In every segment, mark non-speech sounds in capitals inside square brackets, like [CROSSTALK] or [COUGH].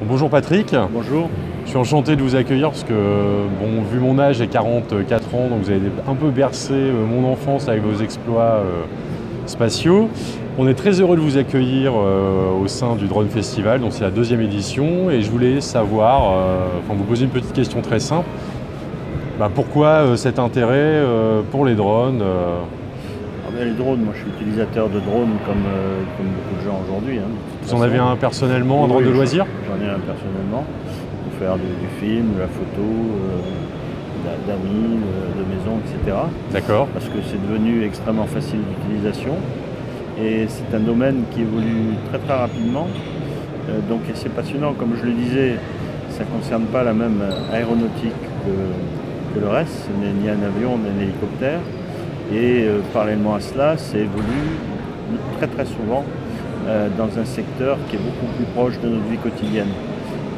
Bonjour Patrick. Bonjour. Je suis enchanté de vous accueillir parce que, bon, vu mon âge, j'ai 44 ans, donc vous avez un peu bercé euh, mon enfance avec vos exploits euh, spatiaux. On est très heureux de vous accueillir euh, au sein du Drone Festival, donc c'est la deuxième édition, et je voulais savoir, enfin vous poser une petite question très simple. Bah, pourquoi cet intérêt pour les drones Les drones, moi je suis utilisateur de drones comme, comme beaucoup de gens aujourd'hui. Hein, vous en avez un personnellement, un drone de loisir? J'en ai un personnellement faire du, film, de la photo, euh, d'amis, de, maisons, etc. D'accord. Parce que c'est devenu extrêmement facile d'utilisation et c'est un domaine qui évolue très très rapidement. Euh, donc c'est passionnant, comme je le disais, ça ne concerne pas la même aéronautique que, le reste, ce n'est ni un avion ni un hélicoptère. Et euh, parallèlement à cela, ça évolue très très souvent dans un secteur qui est beaucoup plus proche de notre vie quotidienne.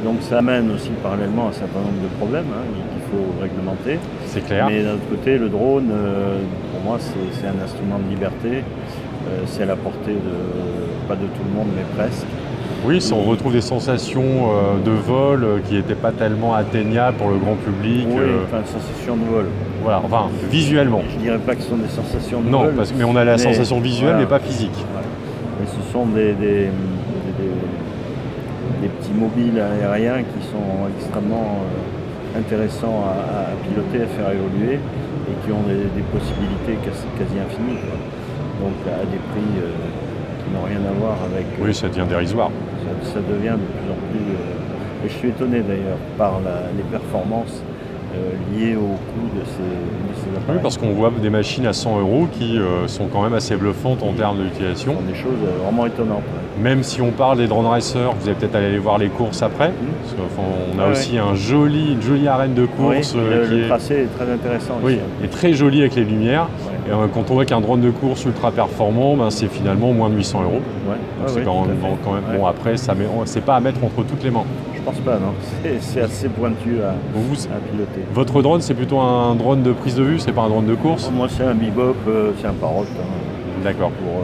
Donc ça amène aussi parallèlement un certain nombre de problèmes hein, qu'il faut réglementer. C'est clair. Mais d'un autre côté, le drone, euh, pour moi, c'est un instrument de liberté. Euh, c'est à la portée de, pas de tout le monde, mais presque. Oui, on retrouve des sensations euh, de vol qui n'étaient pas tellement atteignables pour le grand public. Oui, enfin, sensations de vol. Voilà, enfin, visuellement. Je ne dirais pas que ce sont des sensations de vol. Non, mais on a la sensation visuelle, mais pas physique. Mais ce sont des des petits mobiles aériens qui sont extrêmement euh, intéressants à, piloter, à faire évoluer et qui ont des, possibilités quasi, infinies. Donc à des prix euh, n'ont rien à voir avec... Euh, oui, ça devient dérisoire. Ça, devient de plus en plus... et je suis étonné d'ailleurs par les performances liées au coût de ces, appareils. Oui, parce qu'on voit des machines à 100 euros qui sont quand même assez bluffantes en termes d'utilisation. Des choses vraiment étonnantes. Même si on parle des drone racers, vous allez peut-être aller voir les courses après. on a aussi un joli, une jolie arène de course. le, euh, tracé est très intéressant. Oui, et très joli avec les lumières. Et euh, quand on voit qu'un drone de course ultra performant, ben, c'est finalement moins de 800 euros. c'est quand, même, bon. Après, ça c'est pas à mettre entre toutes les mains. Je pense pas, non. [LAUGHS] C'est assez pointu à, piloter. Votre drone, c'est plutôt un drone de prise de vue, c'est pas un drone de course? Moi, c'est un bebop, euh, c'est un parrot. Hein. D'accord. Pour,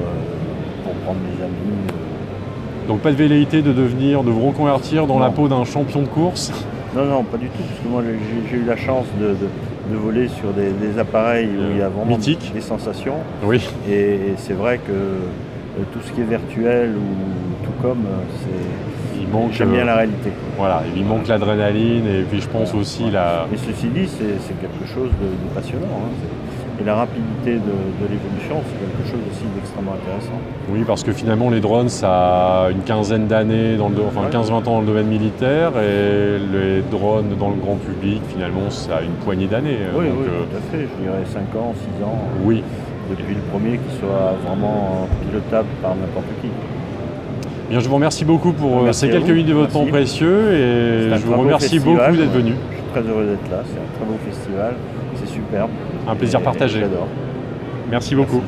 pour prendre mes amis. Donc pas de velléité de devenir, de vous reconvertir dans la peau d'un champion de course? Non, non, pas du tout, parce que moi j'ai eu la chance de, voler sur des, appareils où il y a vraiment des sensations. Oui. Et, c'est vrai que euh, tout ce qui est virtuel ou tout comme, c'est. Il manque. J'aime bien euh, la réalité. Voilà, il manque l'adrénaline et puis je pense aussi la. Et ceci dit, c'est quelque chose de, passionnant. Hein. Et la rapidité de, l'évolution, c'est quelque chose aussi d'extrêmement intéressant. Oui, parce que finalement, les drones, ça a une quinzaine d'années, enfin 15-20 ans dans le domaine militaire, et les drones dans le grand public, finalement, ça a une poignée d'années. Oui, oui euh, tout à fait, je dirais 5 ans, 6 ans. Oui. Depuis le premier qui soit vraiment pilotable par n'importe qui. Bien, je vous remercie beaucoup pour euh, ces quelques minutes de votre temps précieux et je vous remercie beaucoup d'être venu. Très heureux d'être là, c'est un très beau festival, c'est superbe. Un plaisir partagé. J'adore. Merci beaucoup.